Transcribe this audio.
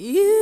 You